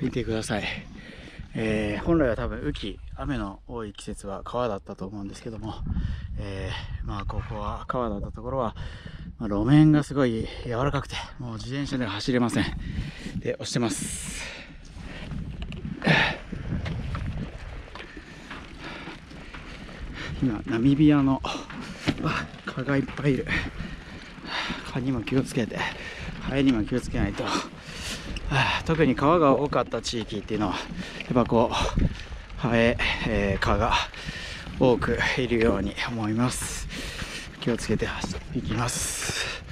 見てください。えー、本来は多分雨季、雨の多い季節は川だったと思うんですけども、えー、まあここは川だったところは、まあ、路面がすごい柔らかくて、もう自転車では走れません。で、押してます。今、ナミビアのあ蚊がいっぱいいる。蚊にも気をつけて、ハエにも気をつけないと。特に川が多かった地域っていうのは、やっぱこう、ハエ、えー、蚊が多くいるように思います。気をつけて走っていきます。